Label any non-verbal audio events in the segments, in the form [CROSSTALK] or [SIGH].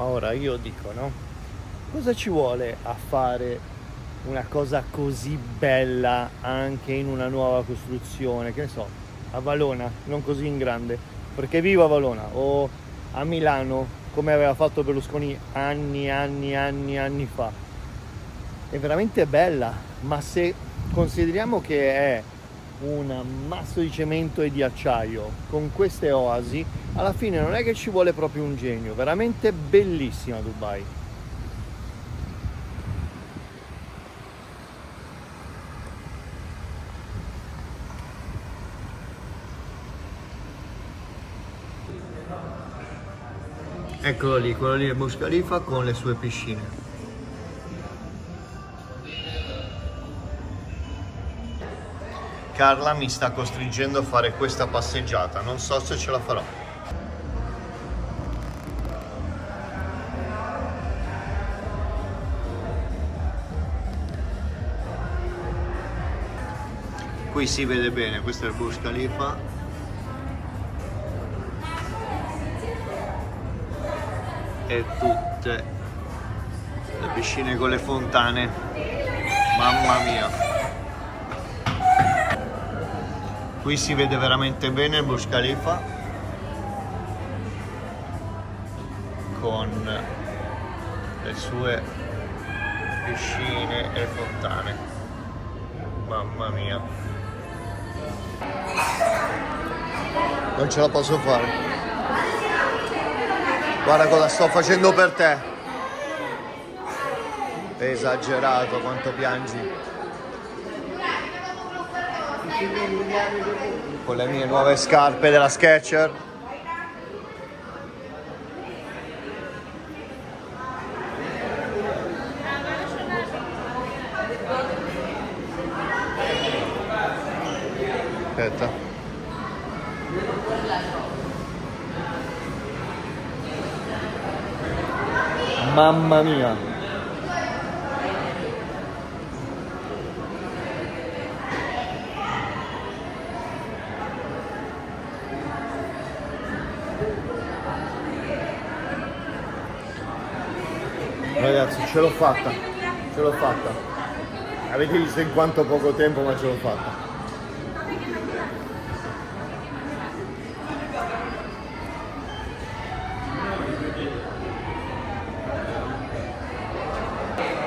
Ma ora io dico, no? Cosa ci vuole a fare una cosa così bella anche in una nuova costruzione? Che ne so, a Valona, non così in grande. Perché vivo a Valona o a Milano, come aveva fatto Berlusconi anni, anni, anni, anni fa. È veramente bella, ma se consideriamo che è un ammasso di cemento e di acciaio con queste oasi, alla fine non è che ci vuole proprio un genio, veramente bellissima Dubai. Eccolo lì, quello lì è Burj Khalifa con le sue piscine. Carla mi sta costringendo a fare questa passeggiata, non so se ce la farò. Qui si vede bene, questo è il Burj Khalifa. E tutte le piscine con le fontane. Mamma mia. Qui si vede veramente bene il Burj Khalifa. Con le sue piscine e fontane. Mamma mia. Non ce la posso fare. Guarda cosa sto facendo per te. Esagerato quanto piangi con le mie nuove scarpe della Sketcher aspetta. Mamma mia ragazzi ce l'ho fatta. Ce l'ho fatta. Avete visto in quanto poco tempo ma ce l'ho fatta.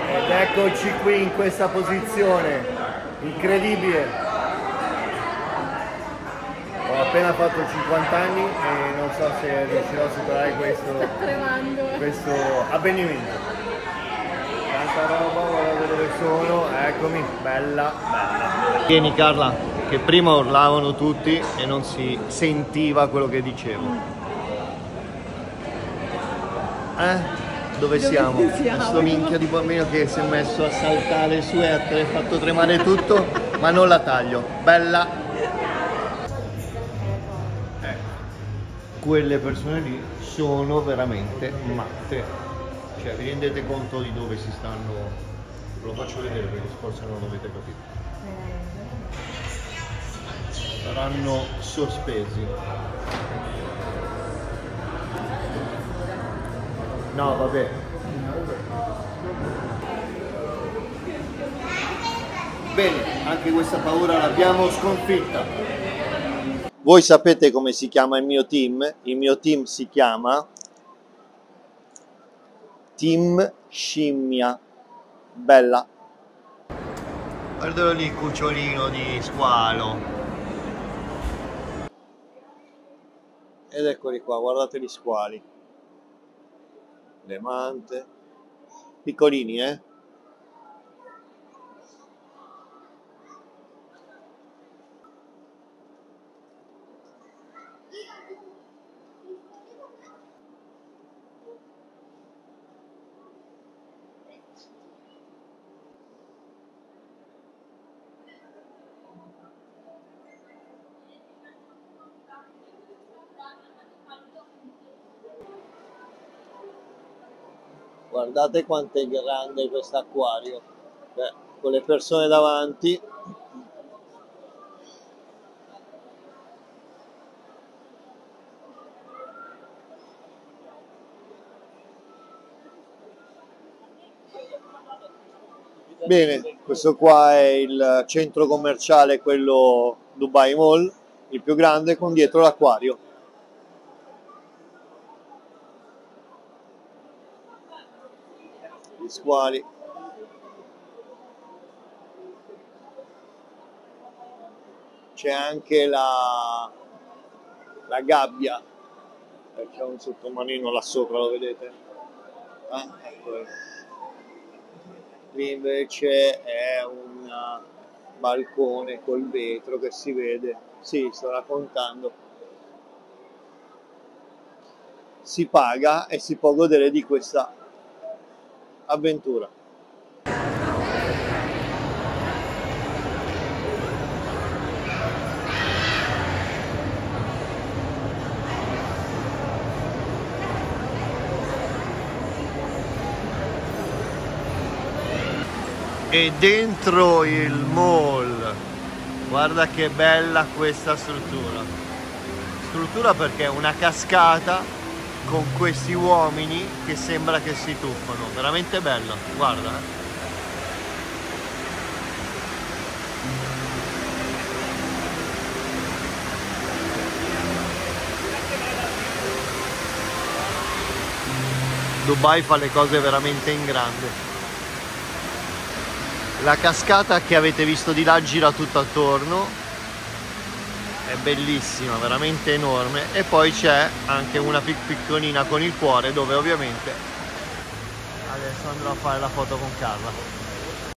Ed eccoci qui in questa posizione. Incredibile. Ho appena fatto 50 anni e non so se riuscirò a superare questo, questo avvenimento tanta roba, guardate dove sono, eccomi, bella, bella. Tieni Carla, che prima urlavano tutti e non si sentiva quello che dicevo. Eh? Dove, Dove siamo? [LAUGHS] siamo? Questo minchia di bambino che si è messo a saltare su e ha fatto tremare tutto, ma non la taglio. Bella! Ecco, quelle persone lì sono veramente matte. Cioè, vi rendete conto di dove si stanno... Ve lo faccio vedere perché forse non l'avete capito. Saranno sospesi. No, vabbè. Bene, anche questa paura l'abbiamo sconfitta. Voi sapete come si chiama il mio team? Il mio team si chiama Team Scimmia. Bella. Guardalo lì, cucciolino di squalo. Ed eccoli qua, guardate gli squali. Le mante. Piccolini, eh? guardate quanto è grande questo acquario con le persone davanti Bene, questo qua è il centro commerciale, quello Dubai Mall, il più grande, con dietro l'acquario. Gli squali. C'è anche la, la gabbia, c'è un sottomarino là sopra, lo vedete? Ah, ecco lì invece è un balcone col vetro che si vede, sì, sto raccontando, si paga e si può godere di questa avventura. e dentro il mall guarda che bella questa struttura struttura perché è una cascata con questi uomini che sembra che si tuffano. Veramente bella guarda eh. Dubai fa le cose veramente in grande. La cascata che avete visto di là gira tutto attorno è bellissima veramente enorme. E poi c'è anche una piccolina con il cuore dove ovviamente adesso andrò a fare la foto con Carla